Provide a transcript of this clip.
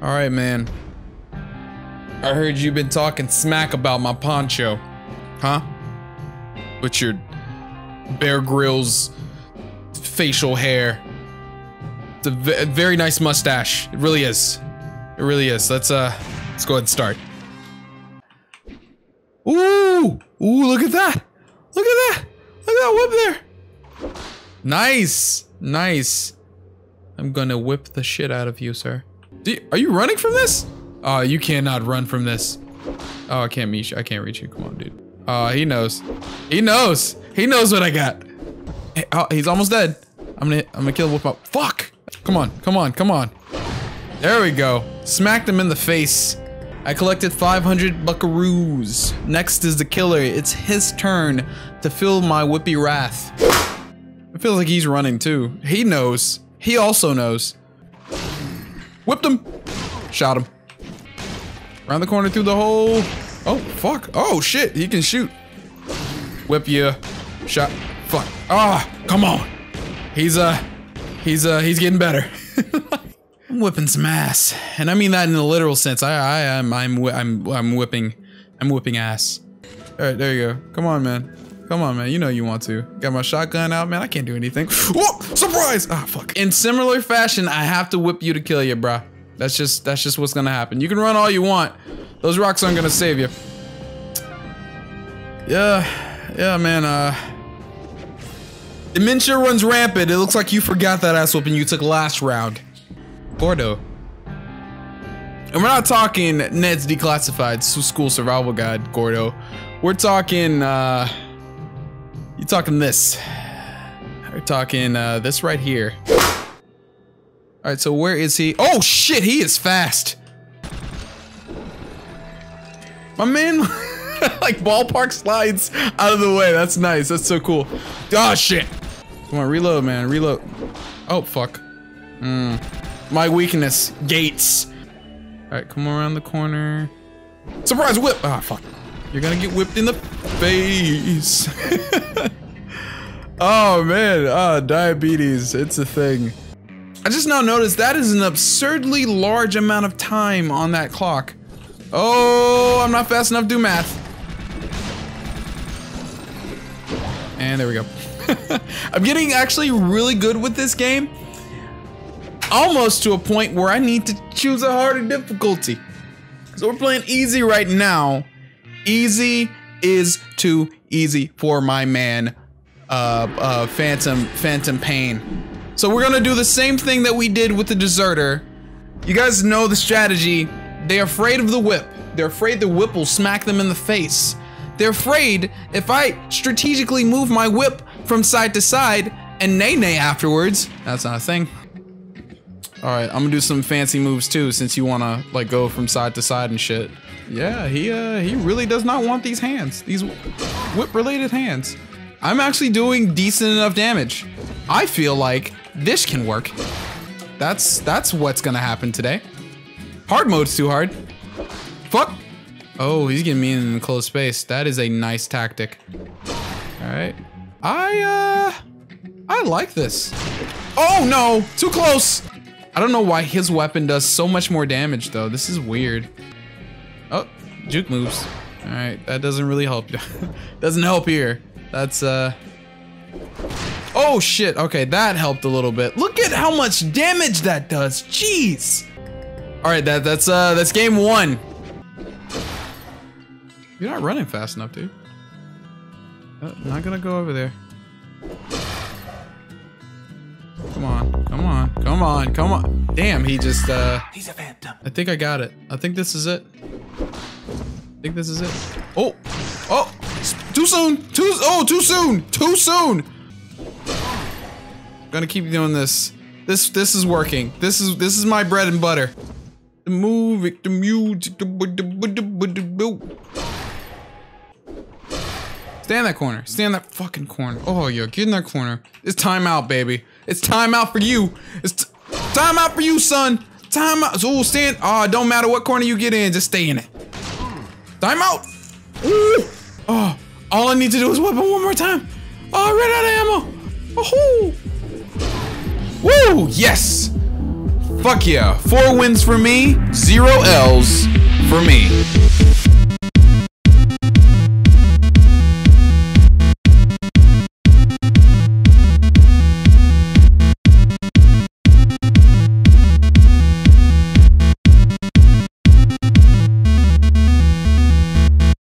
All right, man. I heard you've been talking smack about my poncho. Huh? With your Bear Grylls facial hair. It's a very nice mustache. It really is. It really is. Let's uh let's go ahead and start. Ooh! Ooh, look at that! Look at that! Look at that whip there! Nice! Nice. I'm gonna whip the shit out of you, sir. You- are you running from this? Oh, you cannot run from this. Oh, I can't meet you. I can't reach you. Come on, dude. Oh, he knows. He knows. He knows what I got. Hey, oh, he's almost dead. I'm gonna, I'm gonna kill my. Fuck! Come on, come on, come on. There we go. Smacked him in the face. I collected 500 buckaroos. Next is the killer. It's his turn to feel my whippy wrath. It feels like he's running too. He knows. He also knows. Whipped him. Shot him. Around the corner through the hole. Oh, fuck. Oh, shit. He can shoot. Whip you. Shot. Fuck. Ah, come on. He's, uh, he's, uh, he's getting better. I'm whipping some ass. And I mean that in the literal sense. I, I, am, I'm, I'm, I'm whipping, I'm whipping ass. All right, there you go. Come on, man. Come on, man. You know you want to. Got my shotgun out, man. I can't do anything. Whoa! Surprise! Ah, fuck. In similar fashion, I have to whip you to kill you, bruh. That's just that's just what's gonna happen. You can run all you want. Those rocks aren't gonna save you. Yeah, yeah, man. Uh, dementia runs rampant. It looks like you forgot that ass whooping you took last round. Gordo. And we're not talking Ned's Declassified School Survival Guide, Gordo. We're talking, uh, you talking this. We're talking, uh, this right here. All right, so where is he? Oh shit, he is fast. My man, like ballpark slides out of the way. That's nice. That's so cool. Oh shit. Come on, reload, man. Reload. Oh fuck. Hmm. My weakness, gates. All right, come around the corner. Surprise whip! Ah, fuck. You're gonna get whipped in the face. oh man, ah, diabetes. It's a thing. I just now noticed that is an absurdly large amount of time on that clock. Oh, I'm not fast enough to do math. And there we go. I'm getting actually really good with this game. Almost to a point where I need to choose a harder difficulty. So we're playing easy right now. Easy is too easy for my man, uh, uh, Phantom, Phantom Pain. So we're gonna do the same thing that we did with the deserter. You guys know the strategy. They're afraid of the whip. They're afraid the whip will smack them in the face. They're afraid if I strategically move my whip from side to side and nay nay afterwards. That's not a thing. All right, I'm gonna do some fancy moves too, since you wanna like go from side to side and shit. Yeah, he uh he really does not want these hands, these whip-related hands. I'm actually doing decent enough damage. I feel like this can work. That's that's what's gonna happen today. Hard mode's too hard. Fuck. Oh, he's getting me in close space. That is a nice tactic. All right. I uh I like this. Oh no, too close. I don't know why his weapon does so much more damage though. This is weird. Oh, juke moves. All right, that doesn't really help. doesn't help here. That's uh. Oh shit. Okay, that helped a little bit. Look at how much damage that does. Jeez. All right, that that's uh that's game one. You're not running fast enough, dude. Uh, not gonna go over there. Come on, come on. Damn, he just, uh... He's a phantom. I think I got it. I think this is it. I think this is it. Oh! Oh! Too soon! Too- Oh, too soon! Too soon! I'm Gonna keep doing this. This, this is working. This is, this is my bread and butter. The music, the music, the, the, the, in that corner. Stay in that fucking corner. Oh, yeah, get in that corner. It's time out, baby. It's time out for you. It's time out for you, son. Time out. So stand. Oh, it don't matter what corner you get in, just stay in it. Time out. Ooh. Oh, all I need to do is whip him one more time. Oh, I ran out of ammo. Oh, Woo! Yes. Fuck yeah. Four wins for me, zero L's for me.